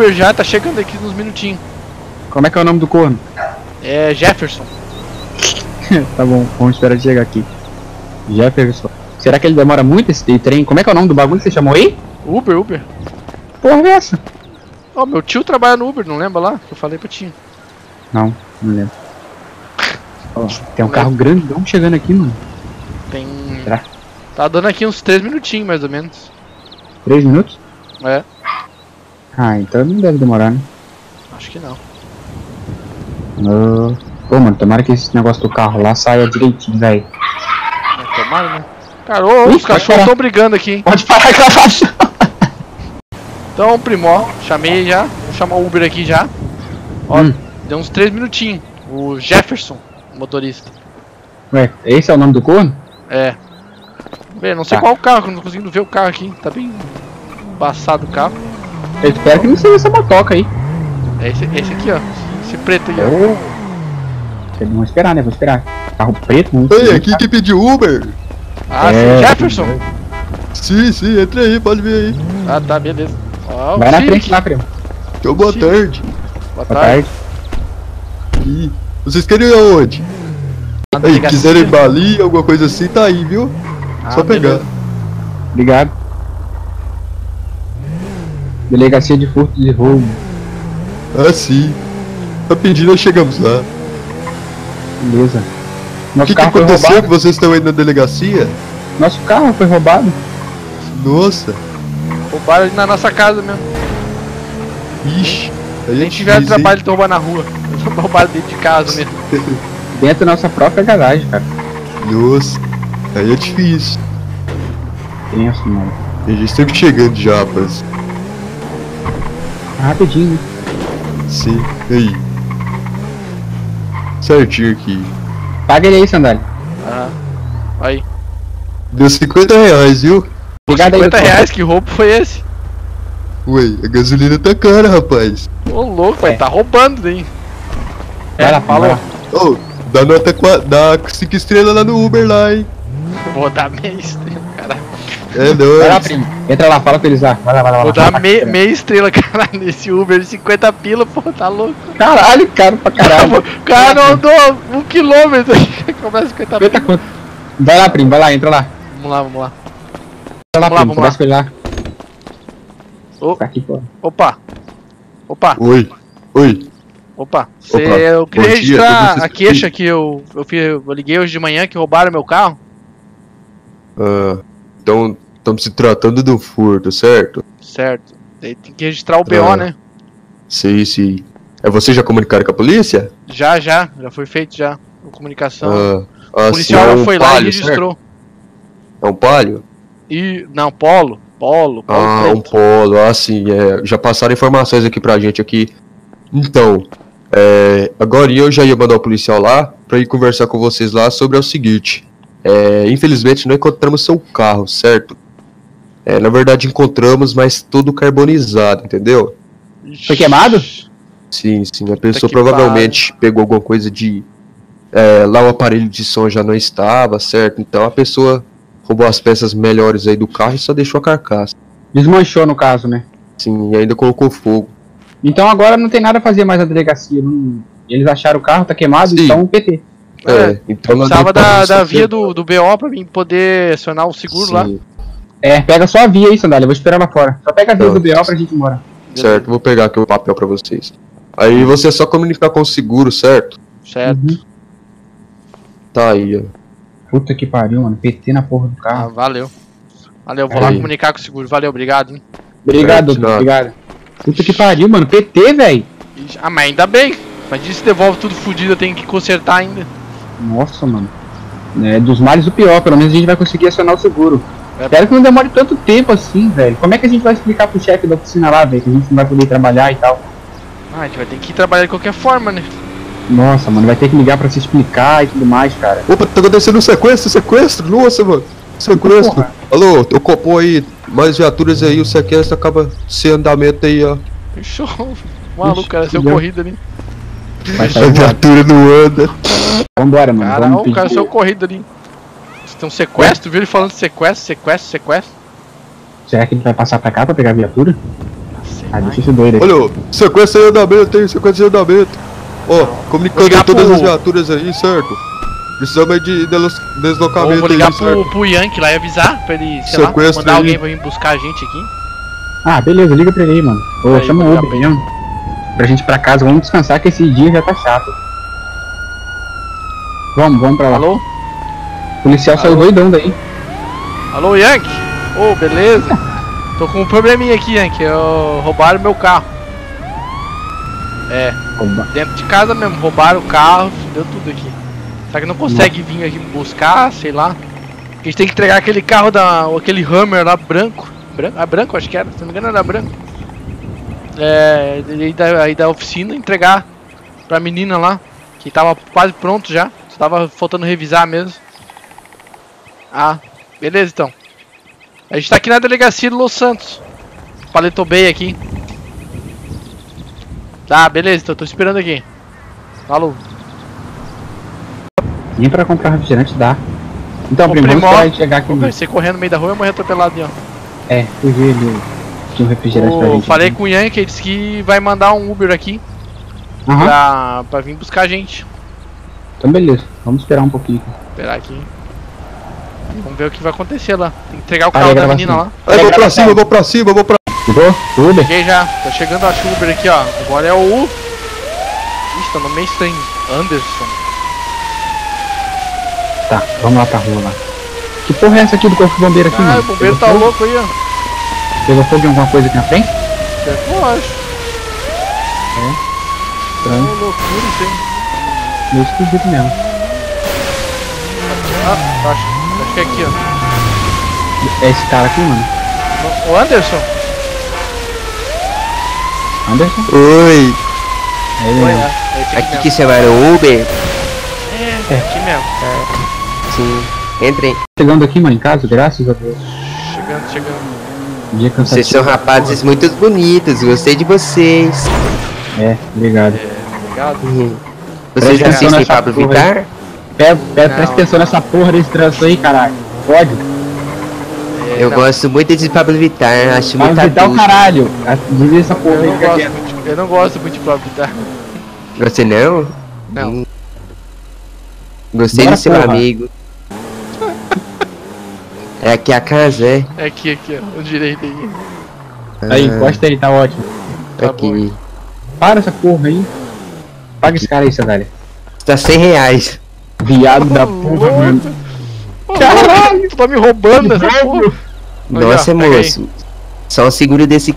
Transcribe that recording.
Uber já, tá chegando aqui nos minutinhos. Como é que é o nome do corno? É Jefferson. tá bom, vamos esperar ele chegar aqui. Jefferson. Será que ele demora muito esse trem? Como é que é o nome do bagulho que você chamou aí? Uber, Uber. Porra é essa? Ó, meu tio trabalha no Uber, não lembra lá? Que eu falei pra ti. Não, não lembro. Ó, tem um carro grandão chegando aqui, mano. Tem. Será? Tá dando aqui uns 3 minutinhos mais ou menos. Três minutos? É, Ah, então não deve demorar, né? acho que não. Ah, Pô, mano, tomara que esse negócio do carro lá saia direitinho, velho. É, Tomara, né? Cara, ô, Ih, os cachorros estão brigando aqui, hein? Pode parar a gravação. Então, Primó, chamei já. Vou chamar o Uber aqui já. Ó, Hum. deu uns 3 minutinhos. O Jefferson, o motorista. Ué, esse é o nome do corno? É. Bem, não sei Tá. qual o carro, não tô conseguindo ver o carro aqui. Tá bem embaçado o carro. Eu espero que não seja essa motoca aí. É esse, esse aqui, ó. Esse preto aí, ó. Oh. Vamos esperar, né? Vamos esperar. Carro preto, muito Ei, aqui que pediu Uber? Ah, É. sim, Jefferson. Sim, sim, entra aí, pode vir aí. Ah, tá, beleza. Ó, o Vai na Civic. frente lá, primo. Então, boa tarde. Boa Boa tarde. vocês querem ir aonde? Aí, quiserem bali, alguma coisa assim, tá aí, viu? Ah, Só pegar. beleza. Obrigado. Delegacia de furto de roubo. Ah, sim. Rapidinho nós chegamos lá. Beleza. O que, que aconteceu que vocês estão aí na delegacia? Nosso carro foi roubado. Nossa. Roubaram ali na nossa casa mesmo. Ixi. É tiveram difícil, hein? trabalho de roubar na rua. Roubaram dentro de casa mesmo. Dentro da nossa própria garagem, cara. Nossa. Aí é difícil. Tenso, mano. E a gente sempre chegando já, rapaz. Rapidinho? Sim. Aí. Certinho aqui. Paga ele aí, Sandália. Aham. Aí. Deu 50 reais, viu? Obrigado aí, 50 doutor. reais, que roubo foi esse? Ué, a gasolina tá cara, rapaz. Ô louco, vai É. tá roubando, hein? Vai lá, É, lá. Ô, dá nota 4, dá 5 estrelas lá no Uber lá, hein? Vou dar meia estrela, É Vai lá, primo. Entra lá, fala pra eles lá. Vai lá, vai lá. Vou vai lá. dar me- meia estrela, caralho, nesse Uber de 50 pila, pô, tá louco. Caralho, caro pra caralho. O cara não andou um quilômetro aí, começa 50 Aguenta pila. quanto? Vai lá, primo, vai lá, entra lá. Vamos lá, vamos lá. Entra lá, Vamos lá, primo, vamos lá. com ele lá. Ô. Tá aqui, pô. Opa, opa, Oi. Oi. opa. Cê, Opa, eu queria bom dia, registrar tudo a queixa que eu, eu, eu liguei hoje de manhã que roubaram meu carro. Ah, então, estamos se tratando do furto, certo? Certo. Daí tem que registrar o BO, Ah. né? Sim, sim. É você já comunicaram com a polícia? Já, já, já foi feito já. A comunicação. Ah, ah, o policial é já um foi lá e palio, registrou. certo? É um palio? E. Não, polo. Polo, polo Ah, um preto. polo, ah, sim. É, já passaram informações aqui pra gente aqui. Então, é, agora eu já ia mandar o policial lá pra ir conversar com vocês lá sobre o seguinte. É, infelizmente não encontramos seu carro, certo? É, na verdade encontramos, mas tudo carbonizado, entendeu? Foi queimado? Sim, sim. A pessoa provavelmente pegou alguma coisa de. é, lá o aparelho de som já não estava, certo? Então a pessoa roubou as peças melhores aí do carro e só deixou a carcaça. Desmanchou no caso, né? Sim, e ainda colocou fogo. Então agora não tem nada a fazer mais na delegacia. não- Eles acharam o carro, tá queimado, Sim. então PT. É, É, então nós Precisava da, da via do, do BO pra mim poder acionar o seguro lá. Sim, É, pega só a via aí, Sandália. Eu vou esperar lá fora. Só pega a via Tá. do BO pra gente ir embora. Certo, vou pegar aqui o papel pra vocês. Aí você é só comunicar com o seguro, certo? Certo. Uhum. Tá aí, ó. Puta que pariu, mano. PT na porra do Ah, carro. valeu. Valeu, vou lá Aí. comunicar com o seguro. Valeu, obrigado. hein. Obrigado, doutor. nada. Obrigado. Puta que pariu, mano. PT, velho. Ah, mas ainda bem. Mas se devolve tudo fudido, eu tenho que consertar ainda. Nossa, mano. É, dos males o pior. Pelo menos a gente vai conseguir acionar o seguro. É. Espero que não demore tanto tempo assim, velho. Como é que a gente vai explicar pro chefe da oficina lá, velho? Que a gente não vai poder trabalhar e tal. Ah, a gente vai ter que ir trabalhar de qualquer forma, né? Nossa, mano. Vai ter que ligar pra se explicar e tudo mais, cara. Opa, tá acontecendo um sequestro, sequestro? Nossa, mano. Sequestro. Porra. Alô, eu copou aí mais viaturas aí, o sequestro acaba sem andamento aí, ó. Show. Maluco, cara, seu fudeu. corrido ali. Vai A viatura não anda. Vambora, mano. Cara, Vamos o cara pedir. seu corrido ali. Você tem um sequestro, viu ele falando de sequestro, sequestro, sequestro? Será que ele vai passar pra cá pra pegar a viatura? Ah, deixa esse doido aí. Olha, sequência de andamento, hein? Sequência de andamento. Ó, comunicando ligar aí todas pro- as viaturas aí, certo? Precisamos aí de deslocamento vou ligar aí, certo? pro, pro Yankee lá e avisar pra ele, sei lá, Sequestro mandar aí. alguém pra vir buscar a gente aqui. Ah, beleza, liga pra ele aí, mano. Ô, chama o Uber mesmo. Pra gente ir pra casa, vamos descansar que esse dia já tá chato. Vamos, vamos pra lá. Alô? O policial saiu Alô? doidão daí. Alô, Yankee? Ô, beleza? Tô com um probleminha aqui, Yankee. Eu... Roubaram meu carro. É, Oba. dentro de casa mesmo. Roubaram o carro, deu tudo aqui. Só que não consegue vir aqui buscar, sei lá. A gente tem que entregar aquele carro da. aquele Hammer lá branco. Branco? Ah, branco acho que era, se não me engano era branco. É. Aí da, aí da oficina entregar pra menina lá. Que tava quase pronto já. Só tava faltando revisar mesmo. Ah, beleza então. A gente tá aqui na delegacia de Los Santos. Paleto Bay aqui. Tá, beleza, então tô esperando aqui. Falou. Nem pra comprar refrigerante dá. Então, Ô, primo, vamos esperar chegar aqui. Você correndo no meio da rua e morrer atropelado ali, ó. É, fugir ele. Tinha um refrigerante pra gente. falei com o Yankee, ele disse que vai mandar um Uber aqui Aham, pra, pra vir buscar a gente. então beleza. Vamos esperar um pouquinho. Esperar aqui. Vamos ver o que vai acontecer lá. Tem que entregar o carro da menina lá. Aí, vou pra cima, vou pra cima, vou pra... Chegou? Uber? Cheguei já. Tá chegando a Uber aqui, ó. Agora é o. Ixi, tá no meio estranho. Anderson. Tá, vamos lá pra rua lá. Que porra é essa aqui do corpo de bombeiro aqui, Ah, mano? o bombeiro tá louco aí, ó. Pegou fogo em alguma coisa aqui na frente? Eu acho. Estranho. Ô, loucura isso aí. Meio esquisito mesmo. Ah, acho, acho que é aqui, ó. É esse cara aqui, mano? O Anderson? Anderson? Oi, É ele Oi, mesmo. é, é Aqui que chamaram Uber? É, aqui mesmo. Sim. Entrem. Chegando aqui, mano, em casa, graças a Deus. Chegando, chegando. Dia cansativo. Vocês são rapazes muito bonitos. Gostei de vocês. É, obrigado. Obrigado. Vocês Presta assistem Pablo Vittar? Pega, pega, Não. presta atenção nessa porra desse tranço aí, caralho. Pode? É, Eu não, gosto muito de Pablo Vittar. Acho Mas muito evitar o adulto. caralho. Diz essa porra Eu aí, gosto eu não gosto muito de Pablo Vittar. Você não? Não. Hum. Gostei Bora, do seu porra. amigo. É aqui a casa, é? É aqui, aqui, ó. O direito aí. Aí, encosta aí, tá ótimo. Tá aqui. Para essa porra aí. Paga esse cara aí, seu velho. Tá 100 reais. Viado da Ô, porra, mano. Ô, Caralho, tu tá me roubando essa porra. Olha, Nossa, aí. moço. Só o seguro desse